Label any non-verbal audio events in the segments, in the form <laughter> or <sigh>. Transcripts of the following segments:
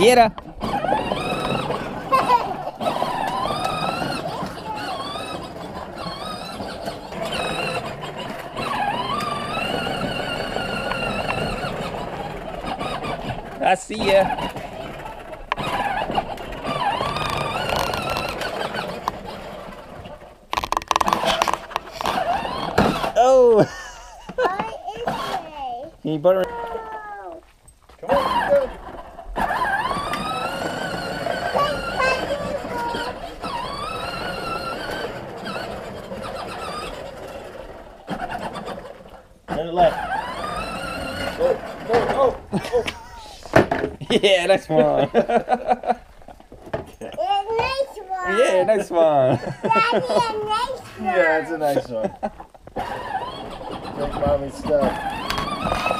Get her. I see ya. Oh! What is? Can you butter? Left. Go, go, go, go. Yeah, nice one. It's a nice one. yeah, nice one. Daddy, a nice one. Yeah, it's a nice one. <laughs> Take mommy's stuff.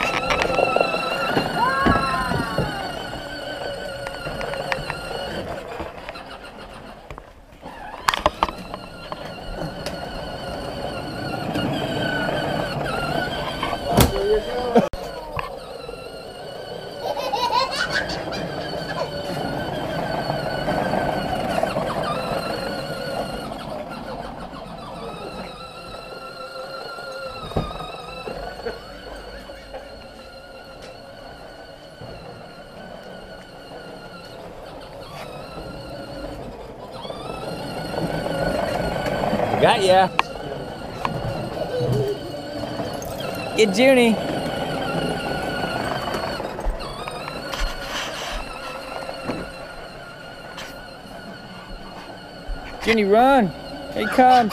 Got ya. Get Junie. Junie, run. Here he comes.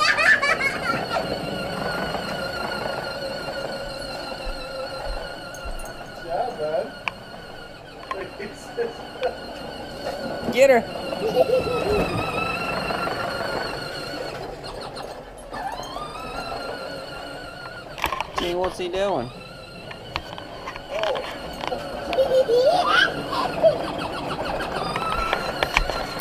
Get her. What's he doing? <laughs>